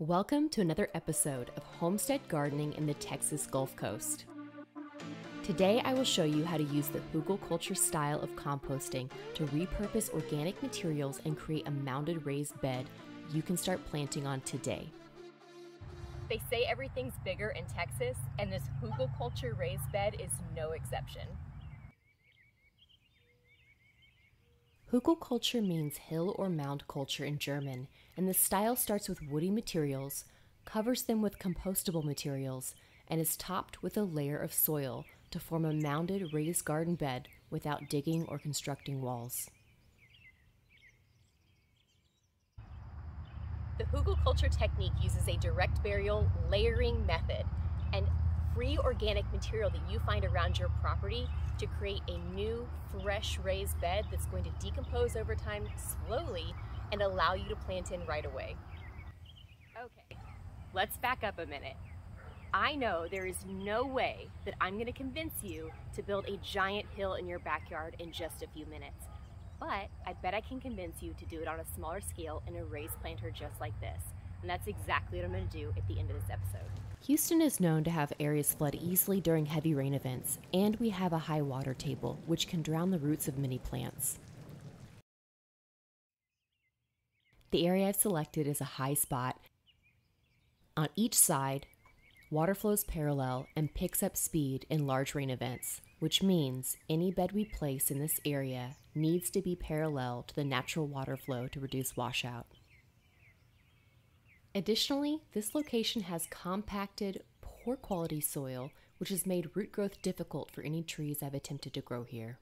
Welcome to another episode of Homestead Gardening in the Texas Gulf Coast. Today I will show you how to use the Hugelkultur style of composting to repurpose organic materials and create a mounded raised bed you can start planting on today. They say everything's bigger in Texas, and this Hugelkultur raised bed is no exception. Hugelkultur means hill or mound culture in German, and the style starts with woody materials, covers them with compostable materials, and is topped with a layer of soil to form a mounded raised garden bed without digging or constructing walls. The hugelkultur technique uses a direct burial layering method and free organic material that you find around your property to create a new, fresh raised bed that's going to decompose over time slowly and allow you to plant in right away. Okay, let's back up a minute. I know there is no way that I'm going to convince you to build a giant hill in your backyard in just a few minutes. But I bet I can convince you to do it on a smaller scale in a raised planter just like this. And that's exactly what I'm going to do at the end of this episode. Houston is known to have areas flood easily during heavy rain events, and we have a high water table, which can drown the roots of many plants. The area I've selected is a high spot. On each side, water flows parallel and picks up speed in large rain events, which means any bed we place in this area needs to be parallel to the natural water flow to reduce washout. Additionally, this location has compacted, poor quality soil, which has made root growth difficult for any trees I've attempted to grow here.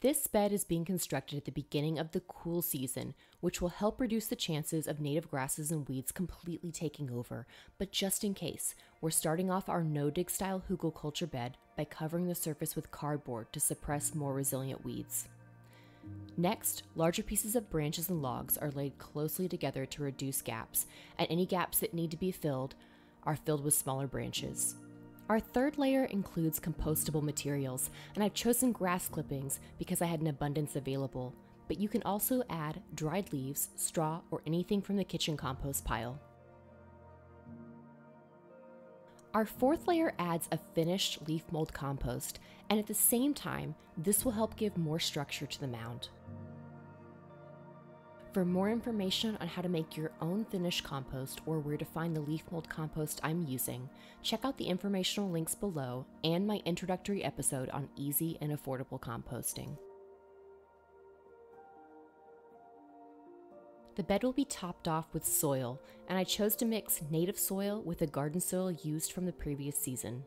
This bed is being constructed at the beginning of the cool season, which will help reduce the chances of native grasses and weeds completely taking over. But just in case, we're starting off our no dig style hugelkultur bed by covering the surface with cardboard to suppress more resilient weeds. Next, larger pieces of branches and logs are laid closely together to reduce gaps, and any gaps that need to be filled are filled with smaller branches. Our third layer includes compostable materials, and I've chosen grass clippings because I had an abundance available, but you can also add dried leaves, straw, or anything from the kitchen compost pile. Our fourth layer adds a finished leaf mold compost, and at the same time, this will help give more structure to the mound. For more information on how to make your own finished compost or where to find the leaf mold compost I'm using, check out the informational links below and my introductory episode on easy and affordable composting. The bed will be topped off with soil, and I chose to mix native soil with the garden soil used from the previous season.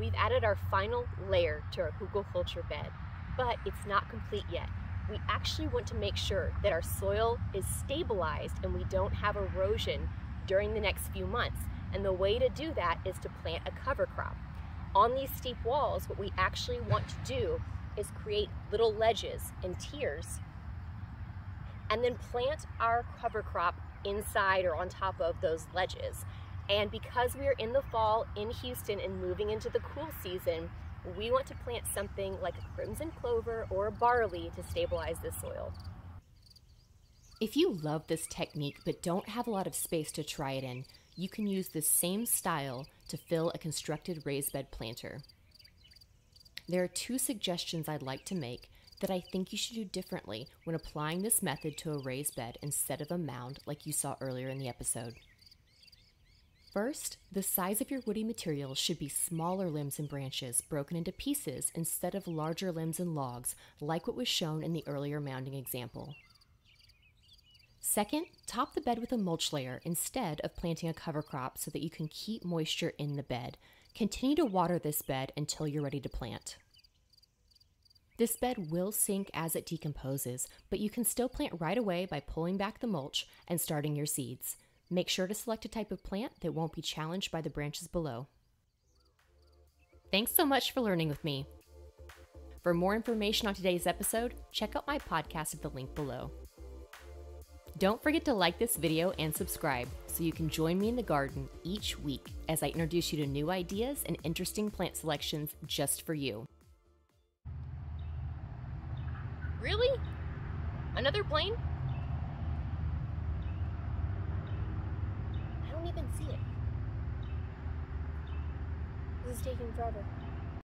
We've added our final layer to our hugelkultur bed, but it's not complete yet. We actually want to make sure that our soil is stabilized and we don't have erosion during the next few months. And the way to do that is to plant a cover crop. On these steep walls, what we actually want to do is create little ledges and tiers and then plant our cover crop inside or on top of those ledges. And because we are in the fall in Houston and moving into the cool season, we want to plant something like a crimson clover or a barley to stabilize the soil. If you love this technique but don't have a lot of space to try it in, you can use the same style to fill a constructed raised bed planter. There are two suggestions I'd like to make that I think you should do differently when applying this method to a raised bed instead of a mound like you saw earlier in the episode. First, the size of your woody materials should be smaller limbs and branches broken into pieces instead of larger limbs and logs like what was shown in the earlier mounding example. Second, top the bed with a mulch layer instead of planting a cover crop so that you can keep moisture in the bed. Continue to water this bed until you're ready to plant. This bed will sink as it decomposes, but you can still plant right away by pulling back the mulch and starting your seeds. Make sure to select a type of plant that won't be challenged by the branches below. Thanks so much for learning with me. For more information on today's episode, check out my podcast at the link below. Don't forget to like this video and subscribe so you can join me in the garden each week as I introduce you to new ideas and interesting plant selections just for you. Really? Another plane? I don't even see it. This is taking forever.